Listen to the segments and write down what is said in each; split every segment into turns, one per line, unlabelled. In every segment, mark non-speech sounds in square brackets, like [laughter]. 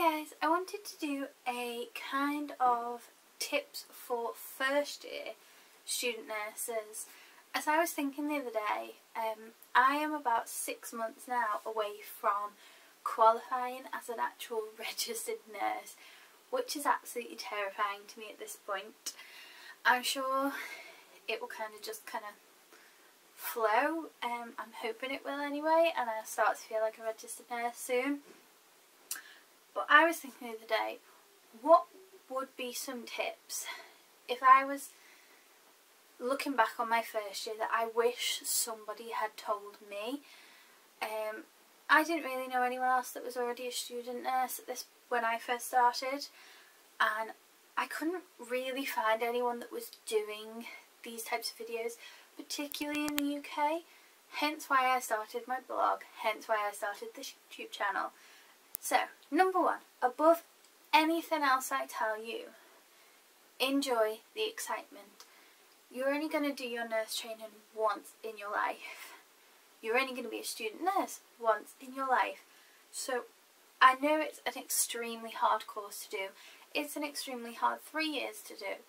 guys, I wanted to do a kind of tips for first year student nurses. As I was thinking the other day, um, I am about six months now away from qualifying as an actual [laughs] registered nurse, which is absolutely terrifying to me at this point. I'm sure it will kind of just kind of flow, um, I'm hoping it will anyway, and I'll start to feel like a registered nurse soon. But I was thinking the other day, what would be some tips if I was looking back on my first year that I wish somebody had told me. Um, I didn't really know anyone else that was already a student nurse at this when I first started and I couldn't really find anyone that was doing these types of videos, particularly in the UK. Hence why I started my blog, hence why I started this YouTube channel. So, number one, above anything else I tell you, enjoy the excitement. You're only going to do your nurse training once in your life. You're only going to be a student nurse once in your life. So I know it's an extremely hard course to do. It's an extremely hard three years to do.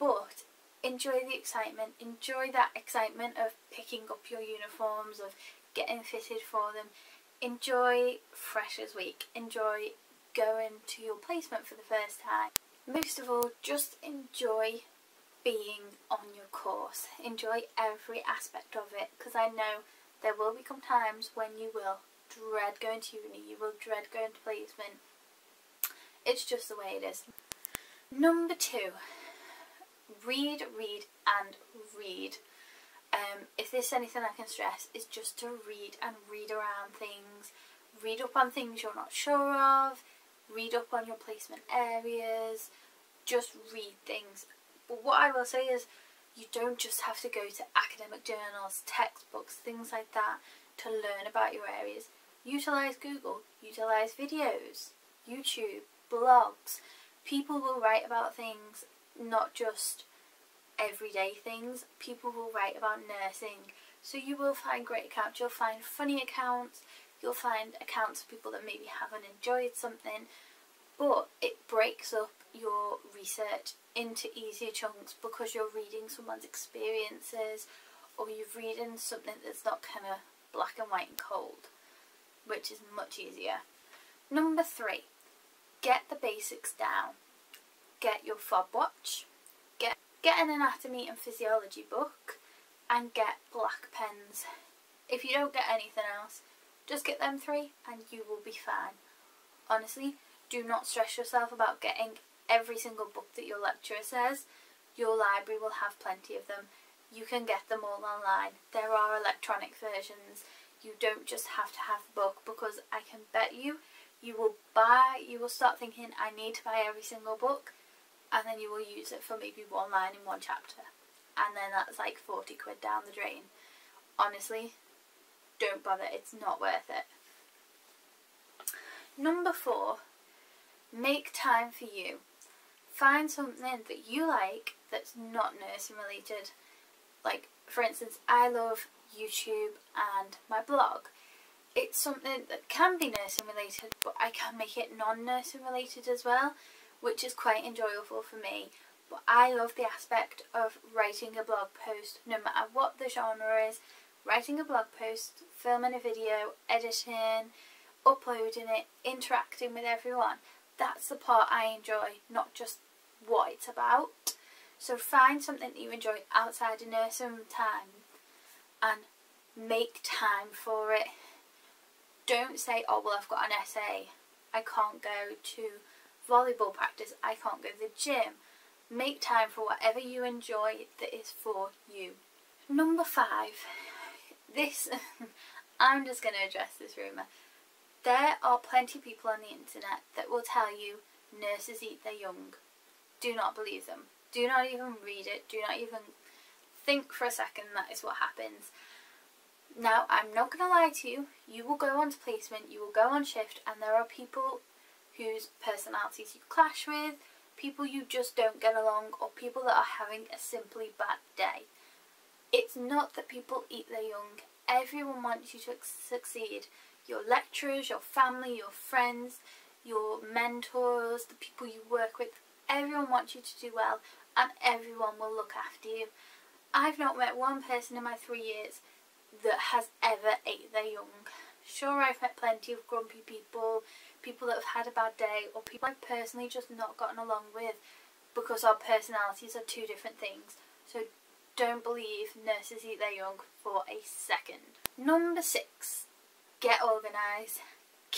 But enjoy the excitement. Enjoy that excitement of picking up your uniforms, of getting fitted for them. Enjoy Freshers Week. Enjoy going to your placement for the first time. Most of all, just enjoy being on your course. Enjoy every aspect of it because I know there will become times when you will dread going to uni, you will dread going to placement. It's just the way it is. Number two, read, read and read. Um, if there's anything I can stress is just to read and read around things. Read up on things you're not sure of. Read up on your placement areas. Just read things. But what I will say is you don't just have to go to academic journals, textbooks, things like that to learn about your areas. Utilise Google, utilise videos, YouTube, blogs. People will write about things, not just everyday things. People will write about nursing. So you will find great accounts. You'll find funny accounts. You'll find accounts of people that maybe haven't enjoyed something. But it breaks up your research into easier chunks because you're reading someone's experiences or you're reading something that's not kind of black and white and cold, which is much easier. Number three, get the basics down. Get your fob watch, get, an anatomy and physiology book, and get black pens. If you don't get anything else, just get them three and you will be fine. Honestly, do not stress yourself about getting every single book that your lecturer says. Your library will have plenty of them. You can get them all online. There are electronic versions. You don't just have to have the book because I can bet you you will buy, you will start thinking I need to buy every single book and then you will use it for maybe one line in one chapter and then that's like 40 quid down the drain. Honestly, don't bother, it's not worth it. Number four, make time for you. Find something that you like that's not nursing related. Like, for instance, I love YouTube and my blog. It's something that can be nursing related, but I can make it non-nursing related as well, which is quite enjoyable for me. But I love the aspect of writing a blog post, no matter what the genre is, writing a blog post, filming a video, editing, uploading it, interacting with everyone that's the part I enjoy, not just what it's about. So find something that you enjoy outside of nursing time and make time for it. Don't say, oh well I've got an essay, I can't go to volleyball practice, I can't go to the gym. Make time for whatever you enjoy that is for you. Number five, this, [laughs] I'm just going to address this rumour. There are plenty of people on the internet that will tell you nurses eat their young. Do not believe them. Do not even read it. Do not even think for a second that is what happens. Now, I'm not going to lie to you. You will go on to placement, you will go on shift, and there are people whose personalities you clash with, people you just don't get along, or people that are having a simply bad day. It's not that people eat their young. Everyone wants you to succeed your lecturers, your family, your friends, your mentors, the people you work with, everyone wants you to do well and everyone will look after you. I've not met one person in my three years that has ever ate their young. Sure, I've met plenty of grumpy people, people that have had a bad day, or people I've personally just not gotten along with because our personalities are two different things. So don't believe nurses eat their young for a second. Number six, get organised. [laughs]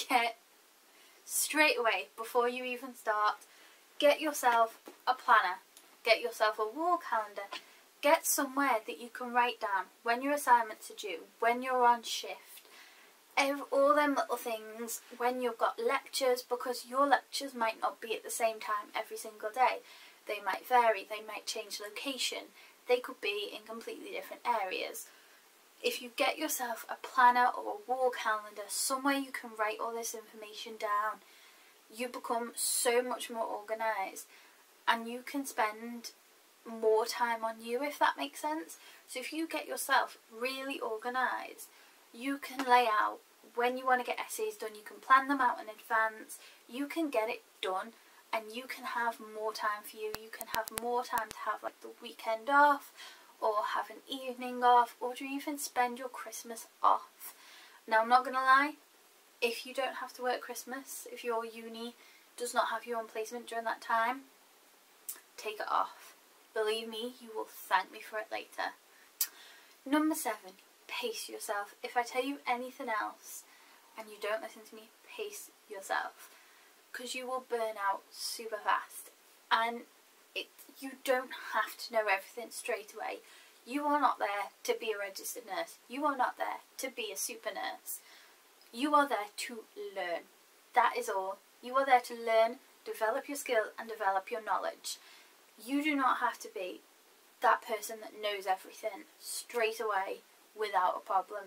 Get straight away, before you even start, get yourself a planner. Get yourself a wall calendar. Get somewhere that you can write down when your assignments are due, when you're on shift, all them little things when you've got lectures because your lectures might not be at the same time every single day. They might vary, they might change location, they could be in completely different areas. If you get yourself a planner or a wall calendar, somewhere you can write all this information down, you become so much more organised and you can spend more time on you if that makes sense. So if you get yourself really organised, you can lay out when you want to get essays done, you can plan them out in advance, you can get it done and you can have more time for you. You can have more time to have like the weekend off or have an evening off or to even spend your Christmas off. Now I'm not going to lie, if you don't have to work Christmas, if your uni does not have you on placement during that time, take it off. Believe me, you will thank me for it later. Number seven, pace yourself. If I tell you anything else and you don't listen to me, pace yourself because you will burn out super fast and it you don't have to know everything straight away. You are not there to be a registered nurse. You are not there to be a super nurse. You are there to learn. That is all. You are there to learn, develop your skill and develop your knowledge. You do not have to be that person that knows everything straight away without a problem.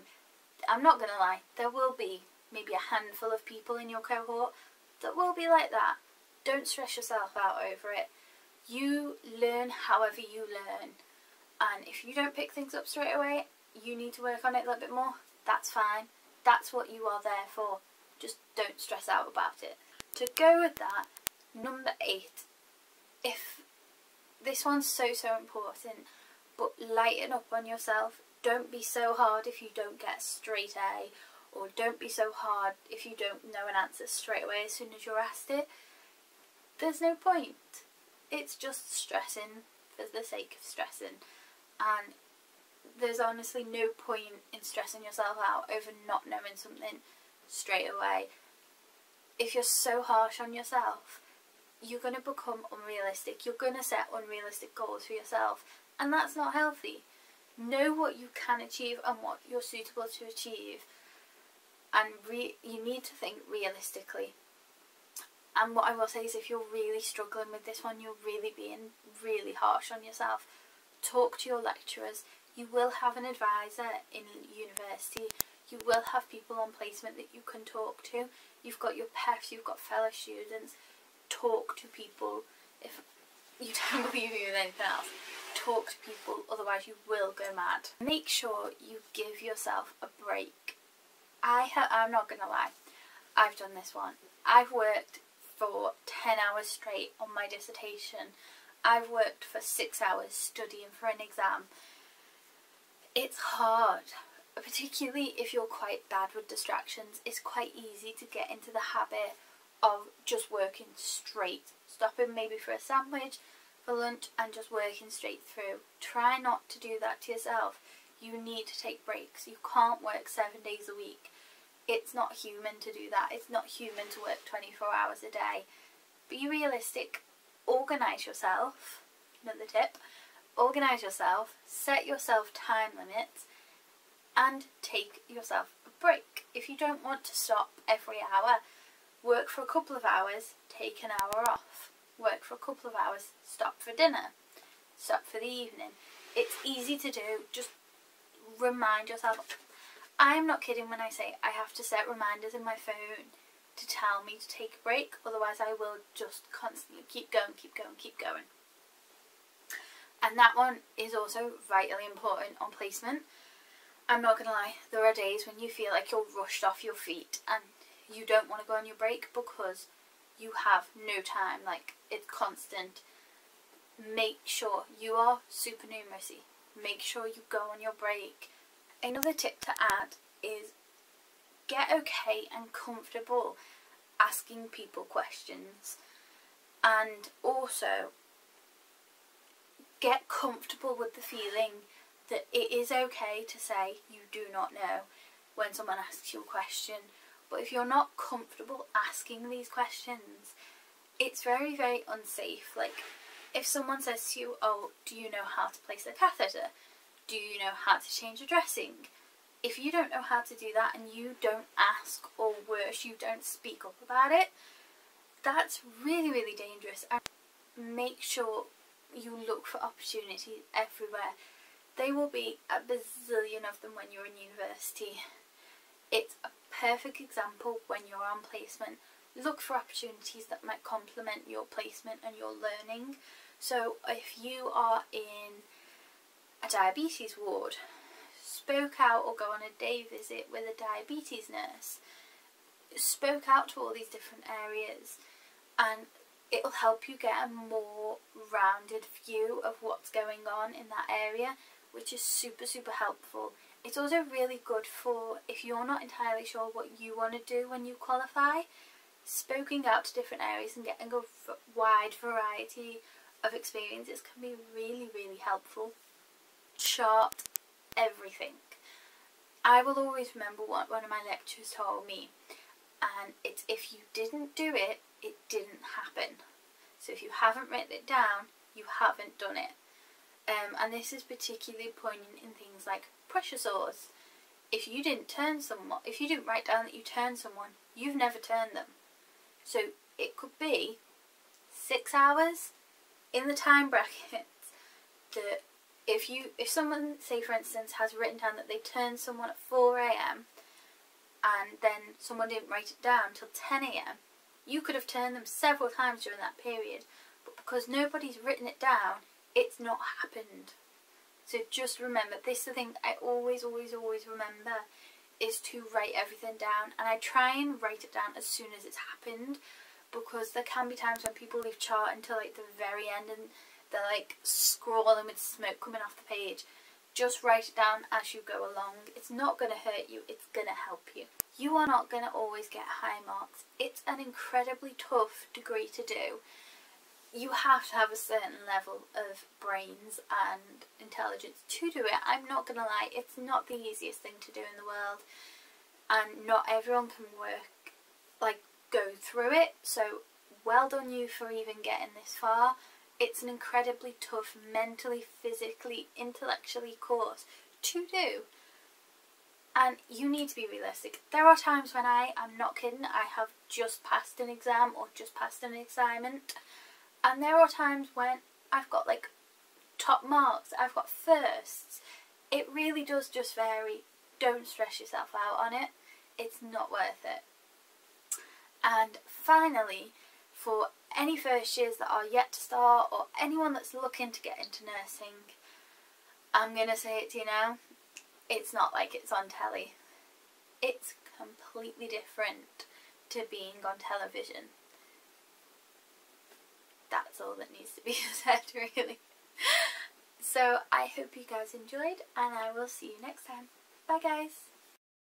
I'm not going to lie, there will be maybe a handful of people in your cohort that will be like that. Don't stress yourself out over it. You learn however you learn. And if you don't pick things up straight away, you need to work on it a little bit more. That's fine. That's what you are there for. Just don't stress out about it. To go with that, number eight, if this one's so, so important, but lighten up on yourself. Don't be so hard if you don't get straight A or don't be so hard if you don't know an answer straight away as soon as you're asked it. There's no point. It's just stressing for the sake of stressing. And there's honestly no point in stressing yourself out over not knowing something straight away. If you're so harsh on yourself, you're going to become unrealistic. You're going to set unrealistic goals for yourself. And that's not healthy. Know what you can achieve and what you're suitable to achieve and you need to think realistically. And what I will say is if you're really struggling with this one, you're really being really harsh on yourself, talk to your lecturers. You will have an advisor in university. You will have people on placement that you can talk to. You've got your PEFs, you've got fellow students. Talk to people. If you [laughs] don't believe me with anything else, talk to people, otherwise you will go mad. Make sure you give yourself a break I I'm not going to lie, I've done this one. I've worked for 10 hours straight on my dissertation. I've worked for 6 hours studying for an exam. It's hard, particularly if you're quite bad with distractions. It's quite easy to get into the habit of just working straight, stopping maybe for a sandwich, lunch and just working straight through. Try not to do that to yourself you need to take breaks. You can't work seven days a week. It's not human to do that. It's not human to work 24 hours a day. Be realistic. Organise yourself. Another tip. Organise yourself. Set yourself time limits. And take yourself a break. If you don't want to stop every hour, work for a couple of hours, take an hour off. Work for a couple of hours, stop for dinner, stop for the evening. It's easy to do, just remind yourself. I'm not kidding when I say I have to set reminders in my phone to tell me to take a break, otherwise I will just constantly keep going, keep going, keep going. And that one is also vitally important on placement. I'm not going to lie, there are days when you feel like you're rushed off your feet and you don't want to go on your break because you have no time, like it's constant. Make sure you are supernumerary. Make sure you go on your break. Another tip to add is get okay and comfortable asking people questions and also get comfortable with the feeling that it is okay to say you do not know when someone asks you a question but if you're not comfortable asking these questions it's very very unsafe. Like if someone says to you oh do you know how to place a catheter? Do you know how to change a dressing? If you don't know how to do that and you don't ask or worse you don't speak up about it that's really really dangerous. And make sure you look for opportunities everywhere. They will be a bazillion of them when you're in university it's a perfect example when you're on placement. Look for opportunities that might complement your placement and your learning. So if you are in a diabetes ward spoke out or go on a day visit with a diabetes nurse, spoke out to all these different areas and it'll help you get a more rounded view of what's going on in that area which is super super helpful. It's also really good for if you're not entirely sure what you want to do when you qualify, spoking out to different areas and getting a wide variety of experiences can be really really helpful. Chart everything. I will always remember what one of my lecturers told me and it's if you didn't do it, it didn't happen. So if you haven't written it down, you haven't done it. Um, and this is particularly poignant in things like pressure sores. If you didn't turn someone, if you didn't write down that you turned someone, you've never turned them. So it could be six hours in the time [laughs] brackets that if you if someone say for instance has written down that they turned someone at 4am and then someone didn't write it down till 10am you could have turned them several times during that period but because nobody's written it down it's not happened so just remember this is the thing I always always always remember is to write everything down and I try and write it down as soon as it's happened because there can be times when people leave chart until like the very end and they're like scrawling with smoke coming off the page. Just write it down as you go along. It's not going to hurt you, it's going to help you. You are not going to always get high marks. It's an incredibly tough degree to do. You have to have a certain level of brains and intelligence to do it. I'm not going to lie, it's not the easiest thing to do in the world. And not everyone can work, like, go through it. So, well done you for even getting this far. It's an incredibly tough mentally, physically, intellectually course to do. And you need to be realistic. There are times when I, I'm not kidding, I have just passed an exam or just passed an assignment. And there are times when I've got like top marks, I've got firsts. It really does just vary. Don't stress yourself out on it. It's not worth it. And finally, for any first years that are yet to start or anyone that's looking to get into nursing, I'm going to say it to you now, it's not like it's on telly. It's completely different to being on television. That's all that needs to be [laughs] said really. So I hope you guys enjoyed and I will see you next time. Bye guys!